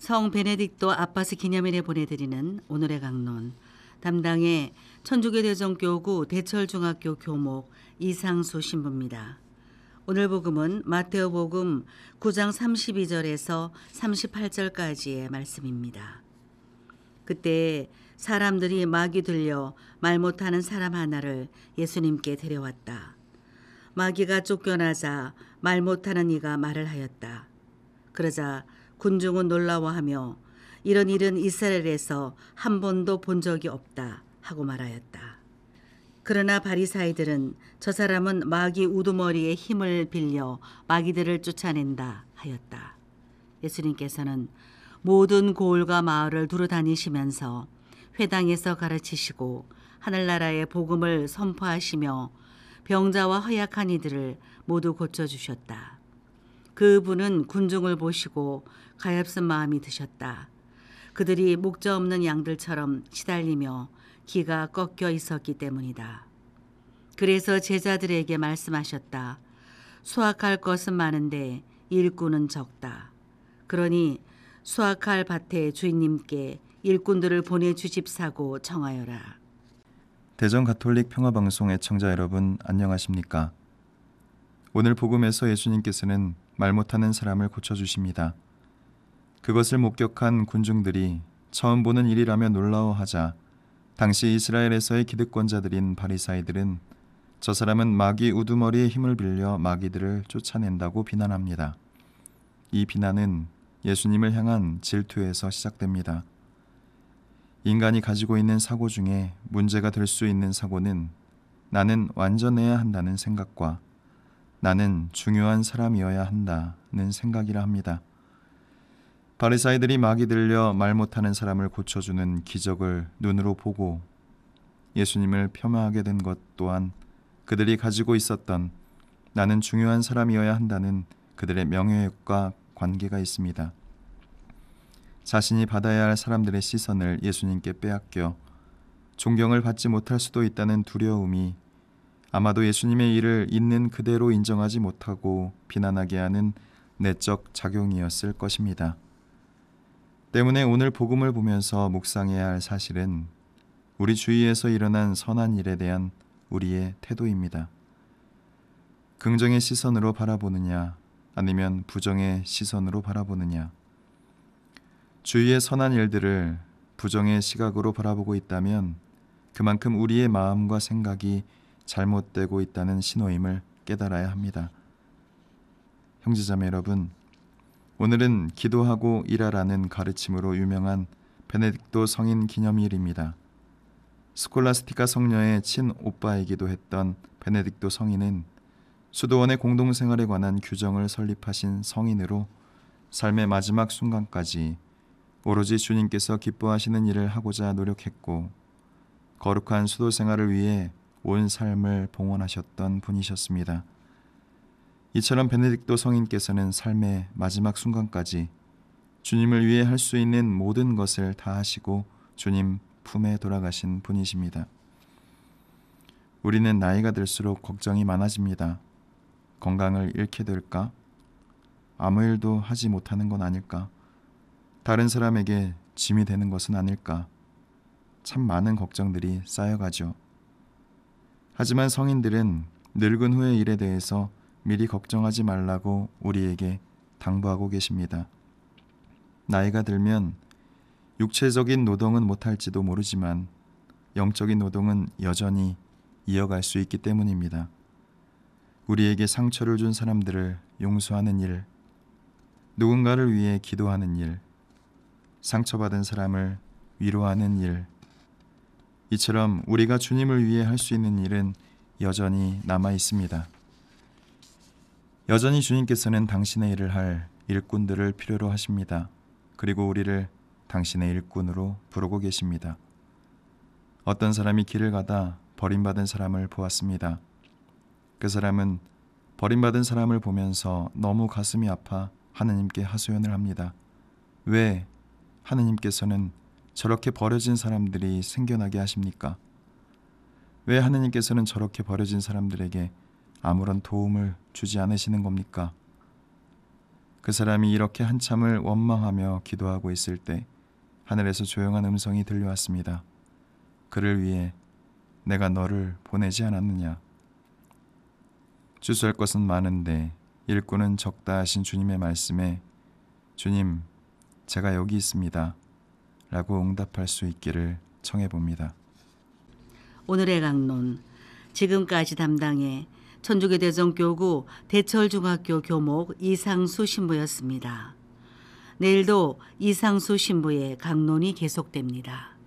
성 베네딕토 아빠스 기념일에 보내드리는 오늘의 강론 담당의 천주교 대전교구 대철중학교 교목 이상수 신부입니다. 오늘 복음은 마테오 복음 9장 32절에서 38절까지의 말씀입니다. 그때 사람들이 마귀 들려 말 못하는 사람 하나를 예수님께 데려왔다. 마귀가 쫓겨나자 말 못하는 이가 말을 하였다. 그러자 군중은 놀라워하며 이런 일은 이스라엘에서 한 번도 본 적이 없다 하고 말하였다. 그러나 바리사이들은 저 사람은 마귀 우두머리의 힘을 빌려 마귀들을 쫓아낸다 하였다. 예수님께서는 모든 고을과 마을을 두루 다니시면서 회당에서 가르치시고 하늘나라의 복음을 선포하시며 병자와 허약한 이들을 모두 고쳐 주셨다. 그분은 군중을 보시고 가엾은 마음이 드셨다. 그들이 목자 없는 양들처럼 시달리며 기가 꺾여 있었기 때문이다. 그래서 제자들에게 말씀하셨다. 수확할 것은 많은데 일꾼은 적다. 그러니 수확할 밭의 주인님께 일꾼들을 보내주십사고 청하여라. 대전 가톨릭 평화방송 애청자 여러분 안녕하십니까? 오늘 복음에서 예수님께서는 말 못하는 사람을 고쳐주십니다. 그것을 목격한 군중들이 처음 보는 일이라며 놀라워하자 당시 이스라엘에서의 기득권자들인 바리사이들은 저 사람은 마귀 우두머리의 힘을 빌려 마귀들을 쫓아낸다고 비난합니다. 이 비난은 예수님을 향한 질투에서 시작됩니다. 인간이 가지고 있는 사고 중에 문제가 될 수 있는 사고는 나는 완전해야 한다는 생각과 나는 중요한 사람이어야 한다는 생각이라 합니다. 바리사이들이 마귀 들려 말 못하는 사람을 고쳐주는 기적을 눈으로 보고 예수님을 폄하하게 된 것 또한 그들이 가지고 있었던 나는 중요한 사람이어야 한다는 그들의 명예욕과 관계가 있습니다. 자신이 받아야 할 사람들의 시선을 예수님께 빼앗겨 존경을 받지 못할 수도 있다는 두려움이 아마도 예수님의 일을 있는 그대로 인정하지 못하고 비난하게 하는 내적 작용이었을 것입니다. 때문에 오늘 복음을 보면서 묵상해야 할 사실은 우리 주위에서 일어난 선한 일에 대한 우리의 태도입니다. 긍정의 시선으로 바라보느냐 아니면 부정의 시선으로 바라보느냐 주위의 선한 일들을 부정의 시각으로 바라보고 있다면 그만큼 우리의 마음과 생각이 잘못되고 있다는 신호임을 깨달아야 합니다. 형제자매 여러분, 오늘은 기도하고 일하라는 가르침으로 유명한 베네딕토 성인 기념일입니다. 스콜라스티카 성녀의 친오빠이기도 했던 베네딕토 성인은 수도원의 공동생활에 관한 규정을 설립하신 성인으로 삶의 마지막 순간까지 오로지 주님께서 기뻐하시는 일을 하고자 노력했고 거룩한 수도 생활을 위해 온 삶을 봉헌하셨던 분이셨습니다. 이처럼 베네딕토 성인께서는 삶의 마지막 순간까지 주님을 위해 할 수 있는 모든 것을 다 하시고 주님 품에 돌아가신 분이십니다. 우리는 나이가 들수록 걱정이 많아집니다. 건강을 잃게 될까? 아무 일도 하지 못하는 건 아닐까? 다른 사람에게 짐이 되는 것은 아닐까? 참 많은 걱정들이 쌓여가죠. 하지만 성인들은 늙은 후의 일에 대해서 미리 걱정하지 말라고 우리에게 당부하고 계십니다. 나이가 들면 육체적인 노동은 못할지도 모르지만 영적인 노동은 여전히 이어갈 수 있기 때문입니다. 우리에게 상처를 준 사람들을 용서하는 일, 누군가를 위해 기도하는 일, 상처받은 사람을 위로하는 일, 이처럼 우리가 주님을 위해 할 수 있는 일은 여전히 남아 있습니다. 여전히 주님께서는 당신의 일을 할 일꾼들을 필요로 하십니다. 그리고 우리를 당신의 일꾼으로 부르고 계십니다. 어떤 사람이 길을 가다 버림받은 사람을 보았습니다. 그 사람은 버림받은 사람을 보면서 너무 가슴이 아파 하느님께 하소연을 합니다. 왜 하느님께서는 저렇게 버려진 사람들이 생겨나게 하십니까? 왜 하느님께서는 저렇게 버려진 사람들에게 아무런 도움을 주지 않으시는 겁니까? 그 사람이 이렇게 한참을 원망하며 기도하고 있을 때 하늘에서 조용한 음성이 들려왔습니다. 그를 위해 내가 너를 보내지 않았느냐? 주수할 것은 많은데 일꾼은 적다 하신 주님의 말씀에 주님, 제가 여기 있습니다. 라고 응답할 수 있기를 청해 봅니다. 오늘의 강론 지금까지 담당해 천주교 대전교구 대철중학교 교목 이상수 신부였습니다. 내일도 이상수 신부의 강론이 계속됩니다.